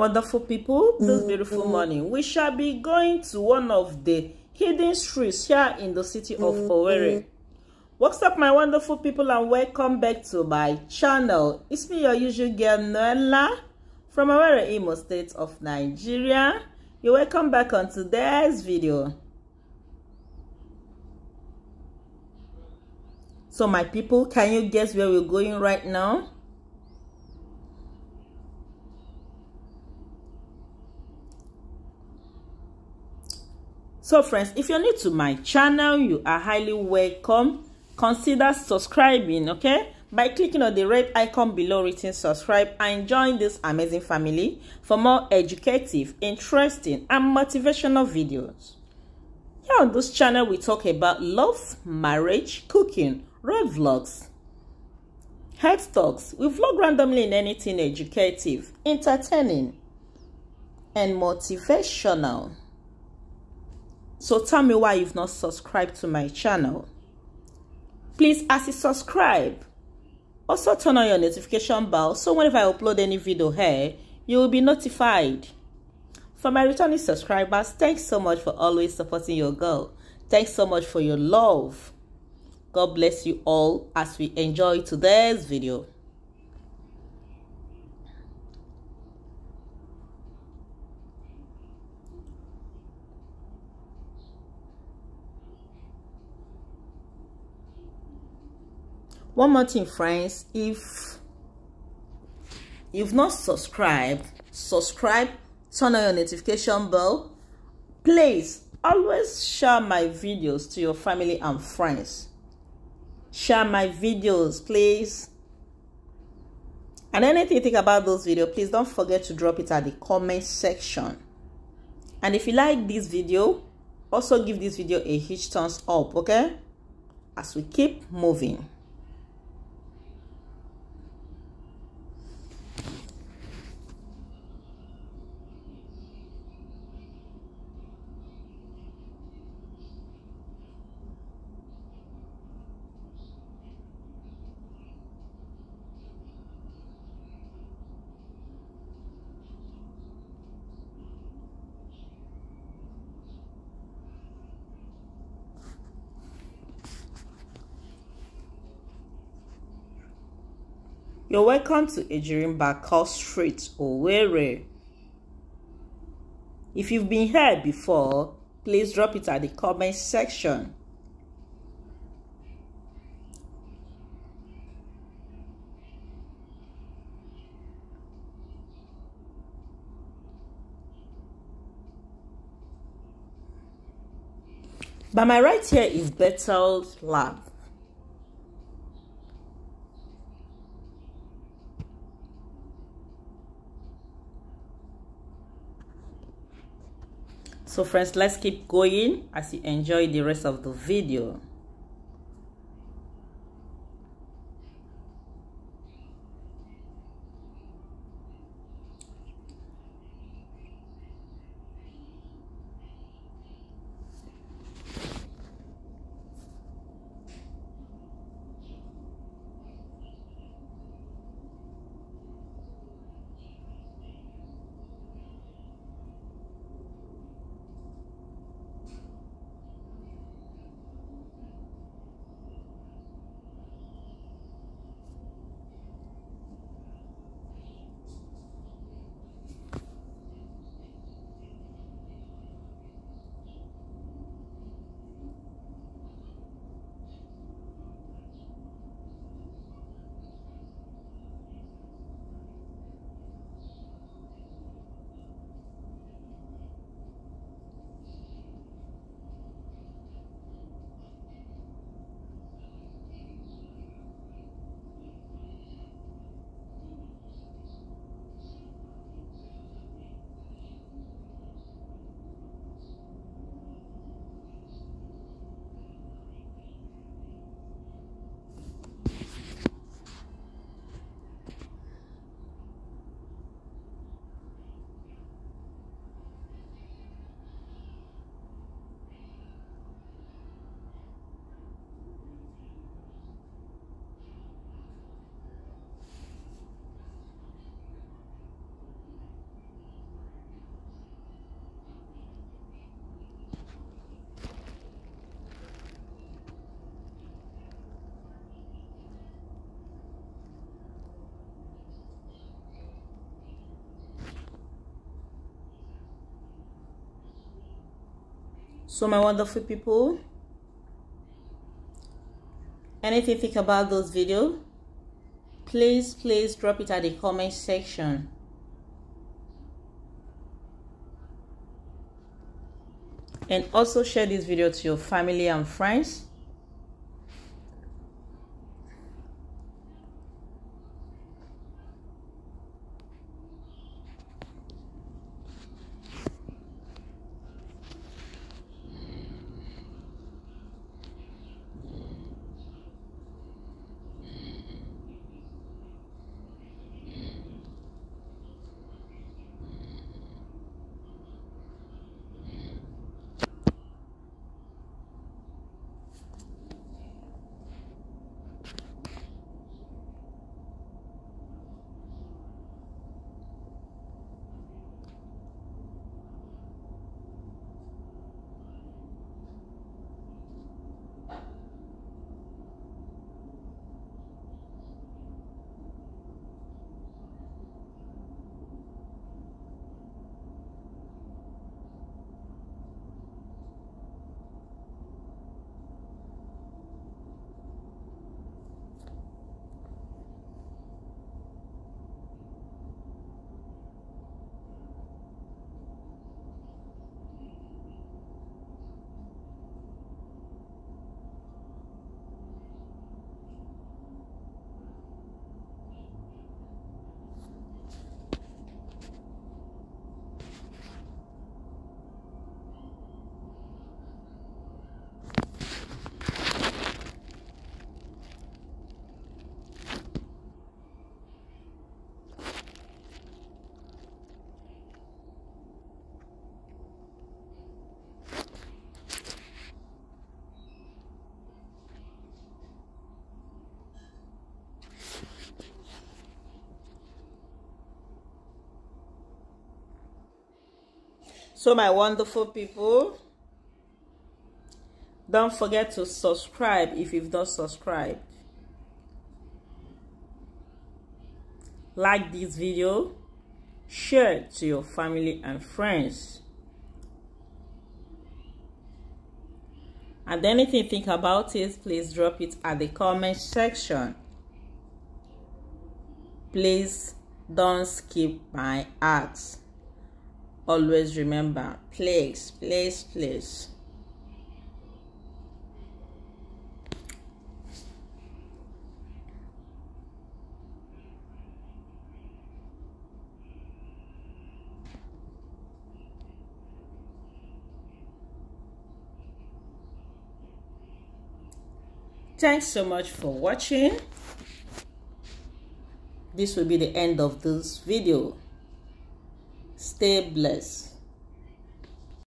wonderful people this beautiful morning. We shall be going to one of the hidden streets here in the city of Owerri. What's up my wonderful people and welcome back to my channel. It's me your usual girl Noella from Owerri Imo State of Nigeria. You're welcome back on today's video. So my people can you guess where we're going right now so friends if you're new to my channel you are highly welcome. Consider subscribing okay? By clicking on the red icon below written subscribe and join this amazing family for more educative interesting and motivational videos. Here on this channel we talk about love marriage cooking road vlogs health talks. We vlog randomly in anything educative entertaining and motivational so tell me why you've not subscribed to my channel. Please, as you subscribe, also turn on your notification bell so whenever I upload any video here, you will be notified. For my returning subscribers, thanks so much for always supporting your girl. Thanks so much for your love. God bless you all as we enjoy today's video. One more thing friends. If you've not subscribed subscribe turn on your notification bell. Please always share my videos to your family and friends. Share my videos please. And anything you think about those videos please don't forget to drop it at the comment section. And if you like this video also give this video a huge thumbs up okay? As we keep moving You're welcome to Ejirimba Call Street, Owerri. If you've been here before, please drop it at the comment section. But my right here is Bethel's Lab. So friends let's keep going as you enjoy the rest of the video So my wonderful people, anything think about those video? Please, please drop it at the comment section. And also share this video to your family and friends. So my wonderful people, don't forget to subscribe if you've not subscribed. Like this video, share it to your family and friends. And anything you think about it, please drop it at the comment section. Please don't skip my ads always remember place place place Thanks so much for watching. This will be the end of this video. Stay blessed.